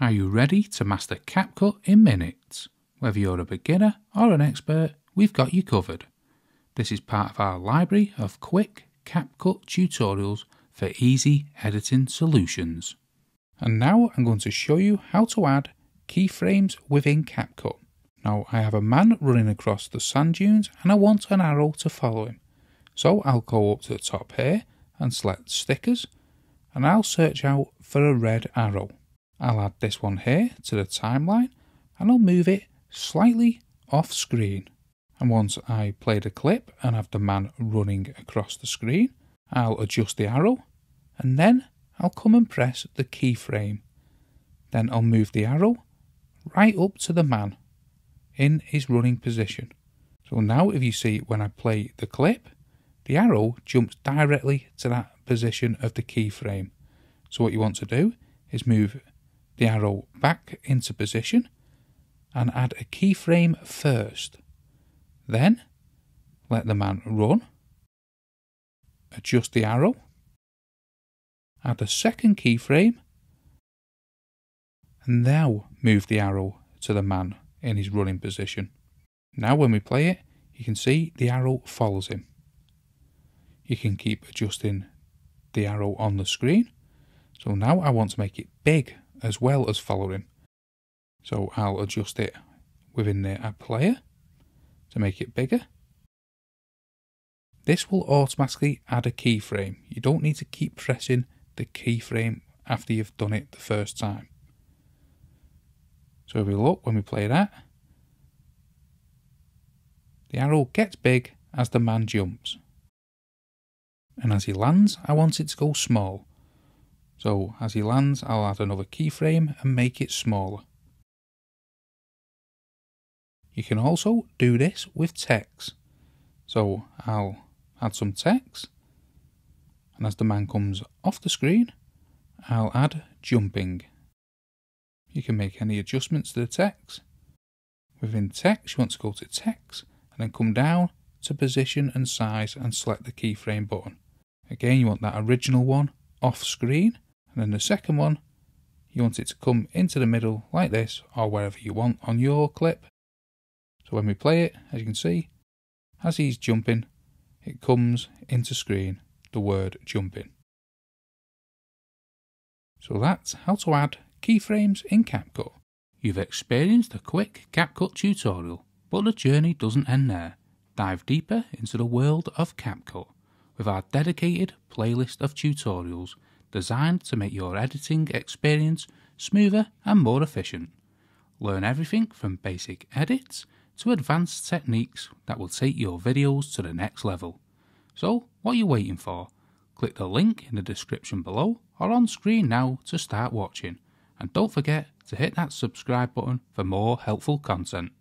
Are you ready to master CapCut in minutes? Whether you're a beginner or an expert, we've got you covered. This is part of our library of quick CapCut tutorials for easy editing solutions. And now I'm going to show you how to add keyframes within CapCut. Now I have a man running across the sand dunes and I want an arrow to follow him. So I'll go up to the top here and select stickers and I'll search out for a red arrow. I'll add this one here to the timeline and I'll move it slightly off screen. And once I play the clip and have the man running across the screen, I'll adjust the arrow and then I'll come and press the keyframe. Then I'll move the arrow right up to the man in his running position. So now if you see when I play the clip, the arrow jumps directly to that position of the keyframe. So what you want to do is move the arrow back into position and add a keyframe first. Then let the man run, adjust the arrow, add a second keyframe, and now move the arrow to the man in his running position. Now when we play it, you can see the arrow follows him. You can keep adjusting the arrow on the screen. So now I want to make it big as well as following. So I'll adjust it within the app player to make it bigger. This will automatically add a keyframe. You don't need to keep pressing the keyframe after you've done it the first time. So if we look when we play that, the arrow gets big as the man jumps. And as he lands, I want it to go small. So as he lands, I'll add another keyframe and make it smaller. You can also do this with text. So I'll add some text, and as the man comes off the screen, I'll add jumping. You can make any adjustments to the text. Within text, you want to go to text and then come down to position and size and select the keyframe button. Again, you want that original one off screen, and then the second one, you want it to come into the middle like this or wherever you want on your clip so when we play it, as you can see, as he's jumping, it comes into screen, the word jumping. So that's how to add keyframes in CapCut. You've experienced a quick CapCut tutorial, but the journey doesn't end there. Dive deeper into the world of CapCut with our dedicated playlist of tutorials designed to make your editing experience smoother and more efficient. Learn everything from basic edits to advanced techniques that will take your videos to the next level. So, what are you waiting for? Click the link in the description below or on screen now to start watching. And don't forget to hit that subscribe button for more helpful content.